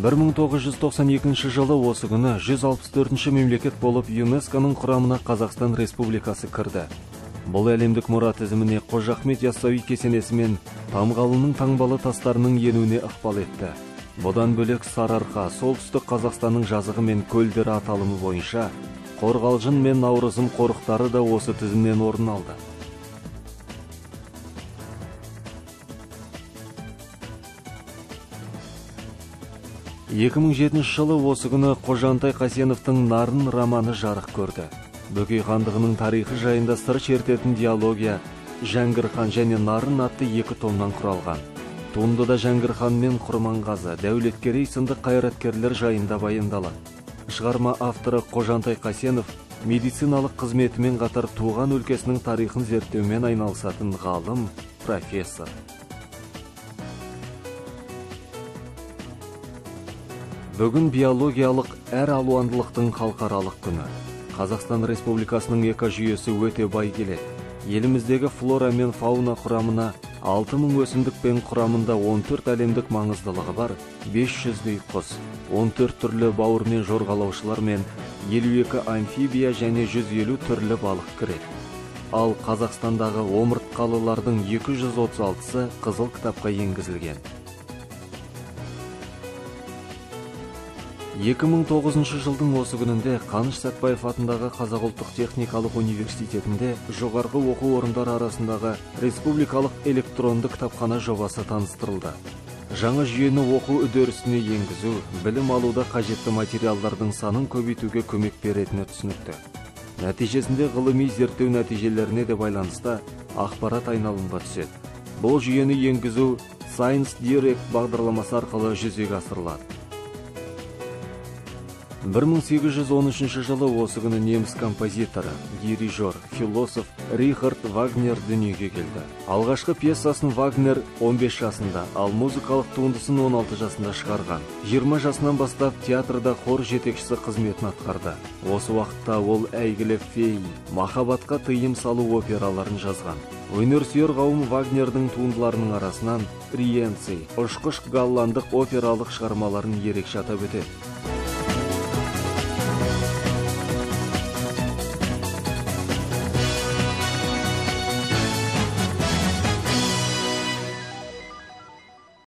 1992 жылы осы күні 164 мемлекет болып ЮНЕСКОның құрамына Қазақстан Республикасы кірді. Бұл әлемдік мұра тізіміне Қожа Ахмет Яссауи кесенесі мен Тамғалының таңбалы тастарының енуіне ықпал етті. Бұдан бөлек Сарыарқа, солтүстік Қазақстанның жазығы мен көлдері аталымы бойынша Қорғалжын мен Наурызым қорықтары да осы тізімнен орын алды. 2007 жылы осы күні Қожантай Қасеновтың Нарын романы жарық көрді. Бөкей хандығының тарихы жайында сыр шертетін диалогия Жәңгір хан және Нарын атты екі томнан құралған. Туындыда Жәңгір хан мен Құрманғазы, Дәулеткерей сынды қайраткерлер жайында баяндалады. Шығарма авторы Қожантай Қасенов медициналық қызметімен қатар туған өлкесінің тарихын зерттеумен айналысатын ғалым, профессор. Бүгін биологиялық әр алуандылықтың халықаралық күні. Қазақстан республикасының экожүйесі өте бай келеді. Еліміздегі флора мен фауна құрамына 6000 өсімдік пен құрамында 14 әлемдік маңыздылығы бар 500-дей құс 14 түрлі бауыр мен жорғалаушылар мен 52 амфибия және 150 түрлі балық кіреді. Ал қазақстандағы омыртқалылардың 236-сы қызыл кітапқа енгізілген. 2009 жылдың осы күнінде қаныш сәтбаев атындағы қазақ ұлттық техникалық университетінде жоғарғы оқу орындар арасындағы республикалық электронды кітапхана жобасы таныстырылды. Жаңа жүйені оқу үдерісіне енгізу білім алуда қажетті материалдардың санын көбейтуге көмек беретіні түсінікті. Нәтижесінде ғылыми зерттеу нәтижелеріне де байланысты ақпарат айналымға түседі. Бұл жүйені енгізу Science Direct бағдарламасы арқылы жүзеге асырылады. 1813 жылы осы күні неміс композиторы дирижер философ рихард вагнер дүниеге келді алғашқы пьесасын вагнер 15 жасында ал музыкалық туындысын 16 жасында шығарған 20 жасынан бастап театрда хор жетекшісі қызметін атқарды осы уақытта ол әйгілі фей махаббатқа тыйым салу операларын жазған өнерсүйер қауым вагнердің туындыларының арасынан риенци ұшқыш голландық опералық шығармаларын ерекше атап өтеді